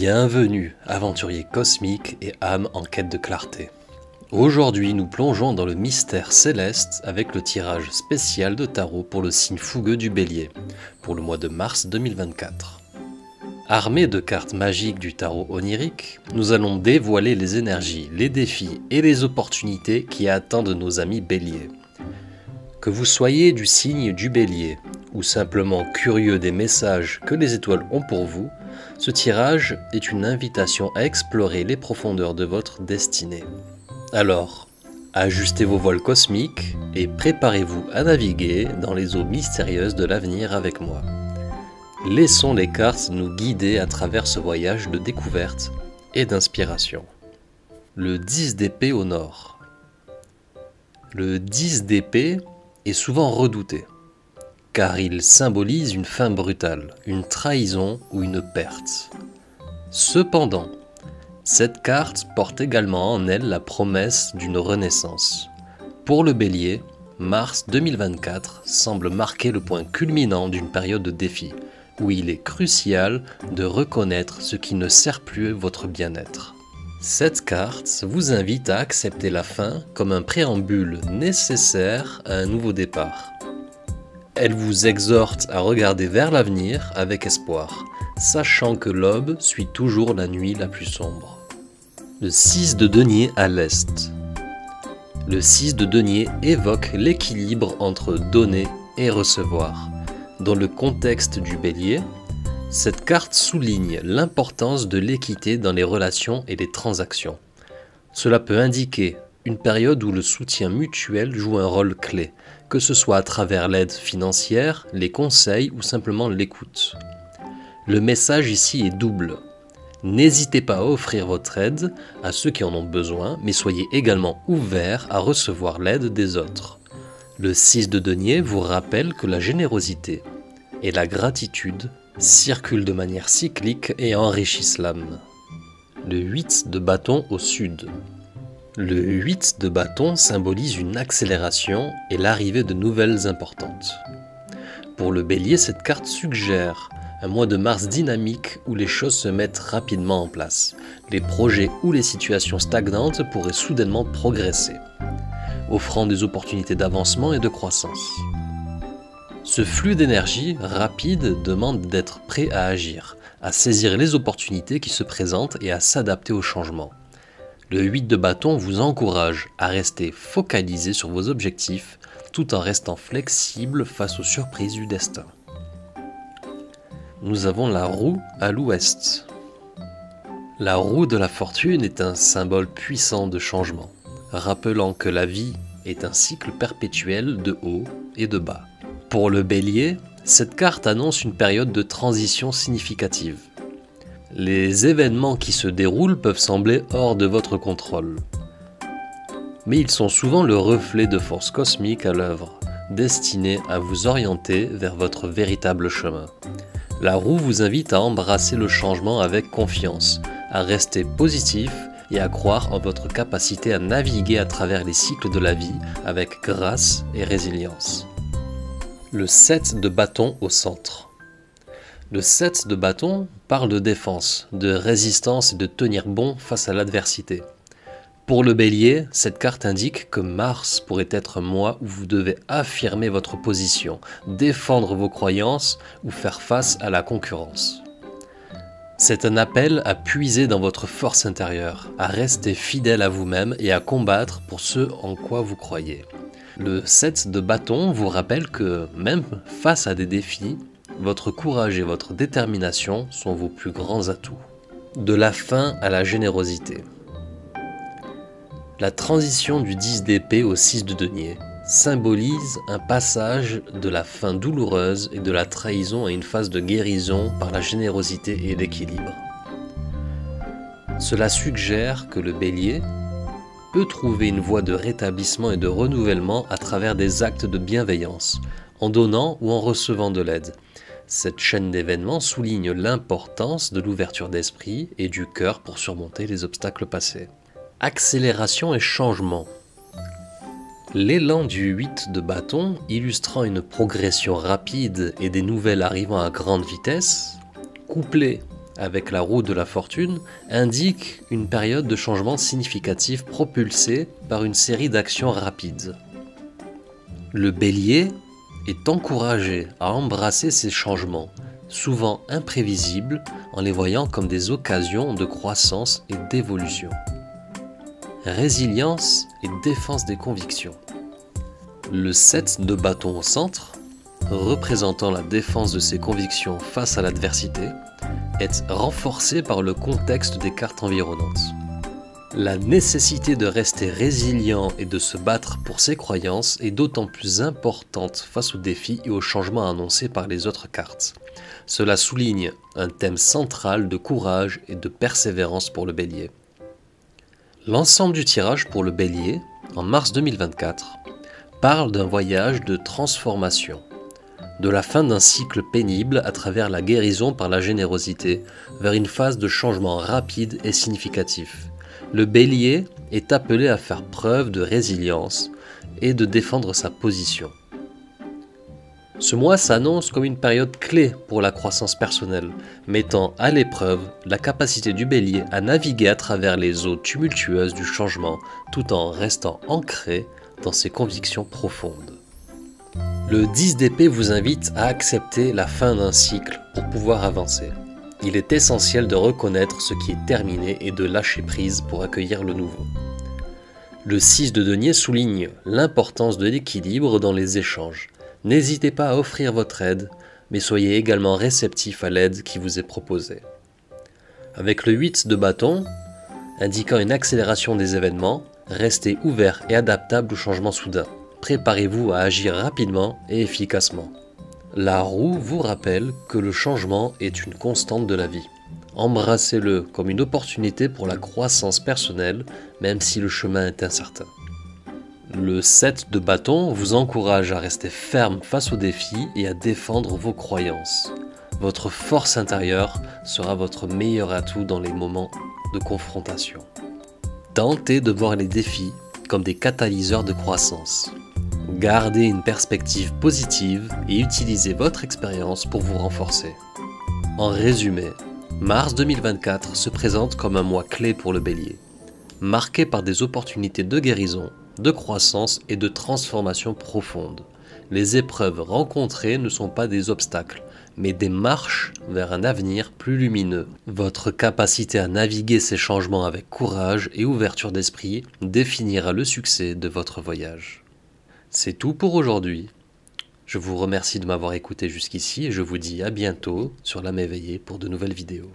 Bienvenue, aventuriers cosmiques et âmes en quête de clarté. Aujourd'hui, nous plongeons dans le mystère céleste avec le tirage spécial de tarot pour le signe fougueux du bélier, pour le mois de mars 2024. Armés de cartes magiques du tarot onirique, nous allons dévoiler les énergies, les défis et les opportunités qui attendent nos amis béliers. Que vous soyez du signe du bélier ou simplement curieux des messages que les étoiles ont pour vous, ce tirage est une invitation à explorer les profondeurs de votre destinée. Alors, ajustez vos voiles cosmiques et préparez-vous à naviguer dans les eaux mystérieuses de l'avenir avec moi. Laissons les cartes nous guider à travers ce voyage de découverte et d'inspiration. Le 10 d'épée au nord. Le 10 d'épée est souvent redouté car il symbolise une fin brutale, une trahison ou une perte. Cependant, cette carte porte également en elle la promesse d'une renaissance. Pour le bélier, mars 2024 semble marquer le point culminant d'une période de défi, où il est crucial de reconnaître ce qui ne sert plus votre bien-être. Cette carte vous invite à accepter la fin comme un préambule nécessaire à un nouveau départ. Elle vous exhorte à regarder vers l'avenir avec espoir, sachant que l'aube suit toujours la nuit la plus sombre. Le 6 de denier à l'est. Le 6 de denier évoque l'équilibre entre donner et recevoir. Dans le contexte du bélier, cette carte souligne l'importance de l'équité dans les relations et les transactions. Cela peut indiquer une période où le soutien mutuel joue un rôle clé, que ce soit à travers l'aide financière, les conseils ou simplement l'écoute. Le message ici est double. N'hésitez pas à offrir votre aide à ceux qui en ont besoin, mais soyez également ouvert à recevoir l'aide des autres. Le 6 de denier vous rappelle que la générosité et la gratitude circulent de manière cyclique et enrichissent l'âme. Le 8 de bâton au sud. Le 8 de bâton symbolise une accélération et l'arrivée de nouvelles importantes. Pour le bélier, cette carte suggère un mois de mars dynamique où les choses se mettent rapidement en place. Les projets ou les situations stagnantes pourraient soudainement progresser, offrant des opportunités d'avancement et de croissance. Ce flux d'énergie rapide demande d'être prêt à agir, à saisir les opportunités qui se présentent et à s'adapter aux changements. Le 8 de bâton vous encourage à rester focalisé sur vos objectifs tout en restant flexible face aux surprises du destin. Nous avons la roue à l'ouest. La roue de la fortune est un symbole puissant de changement, rappelant que la vie est un cycle perpétuel de haut et de bas. Pour le bélier, cette carte annonce une période de transition significative les événements qui se déroulent peuvent sembler hors de votre contrôle. Mais ils sont souvent le reflet de forces cosmiques à l'œuvre, destinées à vous orienter vers votre véritable chemin. La roue vous invite à embrasser le changement avec confiance, à rester positif et à croire en votre capacité à naviguer à travers les cycles de la vie avec grâce et résilience. Le 7 de bâton au centre. Le 7 de bâton parle de défense, de résistance et de tenir bon face à l'adversité. Pour le bélier, cette carte indique que Mars pourrait être un mois où vous devez affirmer votre position, défendre vos croyances ou faire face à la concurrence. C'est un appel à puiser dans votre force intérieure, à rester fidèle à vous-même et à combattre pour ce en quoi vous croyez. Le 7 de bâton vous rappelle que même face à des défis, votre courage et votre détermination sont vos plus grands atouts. De la faim à la générosité. La transition du 10 d'épée au 6 de denier symbolise un passage de la fin douloureuse et de la trahison à une phase de guérison par la générosité et l'équilibre. Cela suggère que le bélier peut trouver une voie de rétablissement et de renouvellement à travers des actes de bienveillance, en donnant ou en recevant de l'aide, cette chaîne d'événements souligne l'importance de l'ouverture d'esprit et du cœur pour surmonter les obstacles passés. Accélération et changement. L'élan du 8 de bâton, illustrant une progression rapide et des nouvelles arrivant à grande vitesse, couplé avec la roue de la fortune, indique une période de changement significatif propulsée par une série d'actions rapides. Le bélier est encouragé à embrasser ces changements, souvent imprévisibles, en les voyant comme des occasions de croissance et d'évolution. Résilience et défense des convictions. Le 7 de bâton au centre, représentant la défense de ses convictions face à l'adversité, est renforcé par le contexte des cartes environnantes. La nécessité de rester résilient et de se battre pour ses croyances est d'autant plus importante face aux défis et aux changements annoncés par les autres cartes. Cela souligne un thème central de courage et de persévérance pour le bélier. L'ensemble du tirage pour le bélier, en mars 2024, parle d'un voyage de transformation de la fin d'un cycle pénible à travers la guérison par la générosité vers une phase de changement rapide et significatif. Le bélier est appelé à faire preuve de résilience et de défendre sa position. Ce mois s'annonce comme une période clé pour la croissance personnelle, mettant à l'épreuve la capacité du bélier à naviguer à travers les eaux tumultueuses du changement tout en restant ancré dans ses convictions profondes. Le 10 d'épée vous invite à accepter la fin d'un cycle pour pouvoir avancer. Il est essentiel de reconnaître ce qui est terminé et de lâcher prise pour accueillir le nouveau. Le 6 de denier souligne l'importance de l'équilibre dans les échanges. N'hésitez pas à offrir votre aide, mais soyez également réceptif à l'aide qui vous est proposée. Avec le 8 de bâton, indiquant une accélération des événements, restez ouvert et adaptable au changement soudain préparez-vous à agir rapidement et efficacement. La roue vous rappelle que le changement est une constante de la vie. Embrassez-le comme une opportunité pour la croissance personnelle, même si le chemin est incertain. Le 7 de bâton vous encourage à rester ferme face aux défis et à défendre vos croyances. Votre force intérieure sera votre meilleur atout dans les moments de confrontation. Tentez de voir les défis comme des catalyseurs de croissance. Gardez une perspective positive et utilisez votre expérience pour vous renforcer. En résumé, mars 2024 se présente comme un mois clé pour le bélier, marqué par des opportunités de guérison, de croissance et de transformation profonde. Les épreuves rencontrées ne sont pas des obstacles, mais des marches vers un avenir plus lumineux. Votre capacité à naviguer ces changements avec courage et ouverture d'esprit définira le succès de votre voyage. C'est tout pour aujourd'hui. Je vous remercie de m'avoir écouté jusqu'ici et je vous dis à bientôt sur l'âme éveillée pour de nouvelles vidéos.